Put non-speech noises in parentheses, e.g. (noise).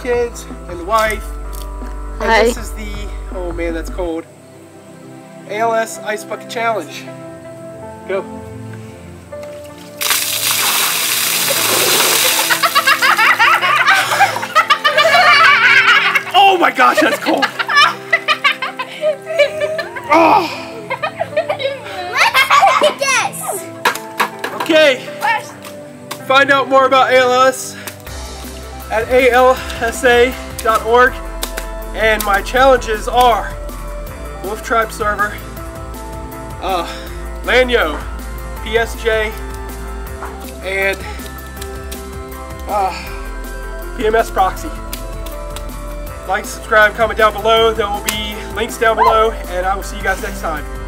kids and the wife. And Hi. this is the, oh man, that's cold. ALS Ice Bucket Challenge. Go. (laughs) oh my gosh, that's cold. Oh, okay. Find out more about ALS at alsa.org. And my challenges are Wolf Tribe Server, uh, Lanyo, PSJ, and uh, PMS Proxy. Like, subscribe, comment down below. There will be links down below, and I will see you guys next time.